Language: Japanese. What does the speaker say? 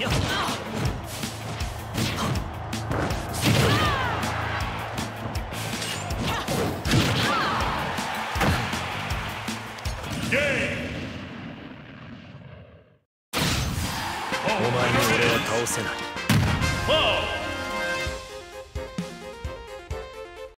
お前に俺は倒せない。